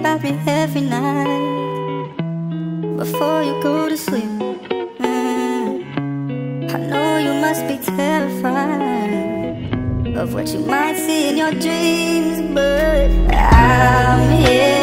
about me every night before you go to sleep. Mm. I know you must be terrified of what you might see in your dreams, but I'm here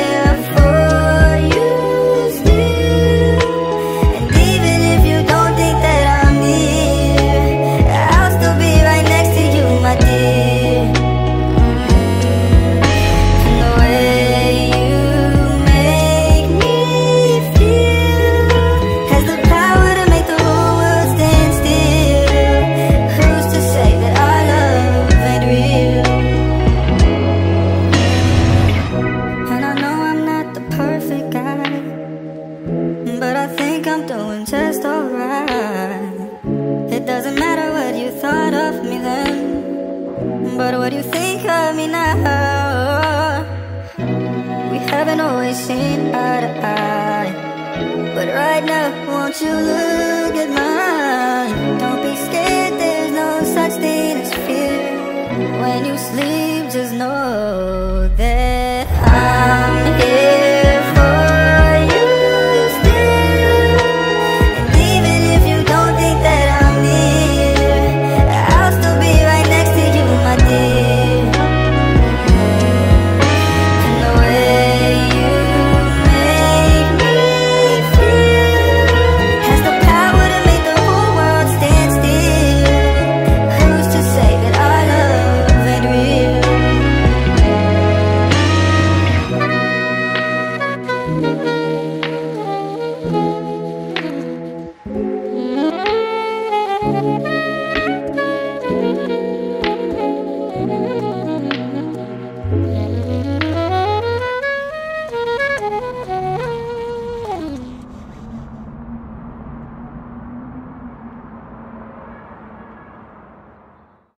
I'm doing just alright. It doesn't matter what you thought of me then. But what you think of me now? We haven't always seen eye to eye. But right now, won't you look at mine? Don't be scared, there's no such thing as fear. When you sleep, just know that